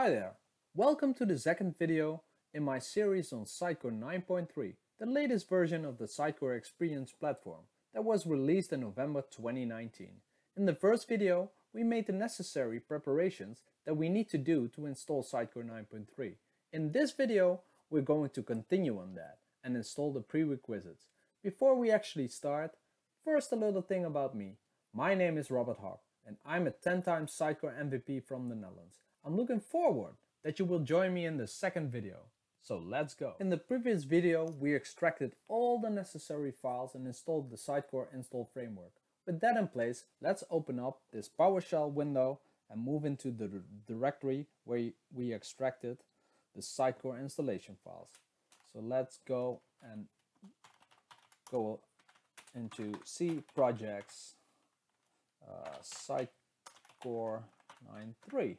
Hi there! Welcome to the second video in my series on Sitecore 9.3, the latest version of the Sitecore Experience platform that was released in November 2019. In the first video, we made the necessary preparations that we need to do to install Sitecore 9.3. In this video, we're going to continue on that and install the prerequisites. Before we actually start, first a little thing about me. My name is Robbert Hock and I'm a 10 times Sitecore MVP from the Netherlands. I'm looking forward that you will join me in the second video. So let's go. In the previous video, we extracted all the necessary files and installed the Sitecore install framework. With that in place, let's open up this PowerShell window and move into the directory where we extracted the Sitecore installation files. So let's go and go into C projects, uh, Sitecore 9.3.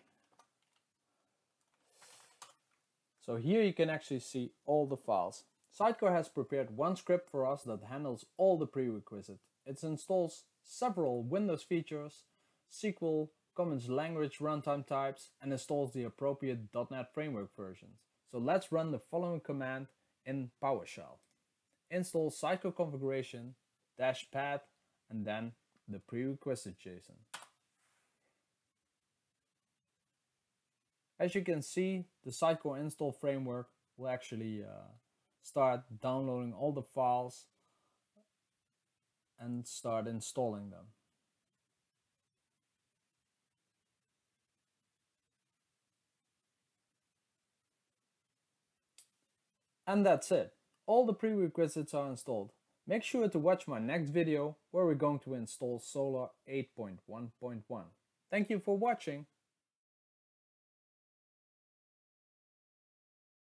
So here you can actually see all the files. Sitecore has prepared one script for us that handles all the prerequisites. It installs several Windows features, SQL, Commons language runtime types, and installs the appropriate .NET framework versions. So let's run the following command in PowerShell. Install Sitecore configuration, dash path, and then the prerequisite JSON. As you can see, the Sitecore install framework will actually uh, start downloading all the files and start installing them. And that's it. All the prerequisites are installed. Make sure to watch my next video where we're going to install Solr 8.1.1. Thank you for watching.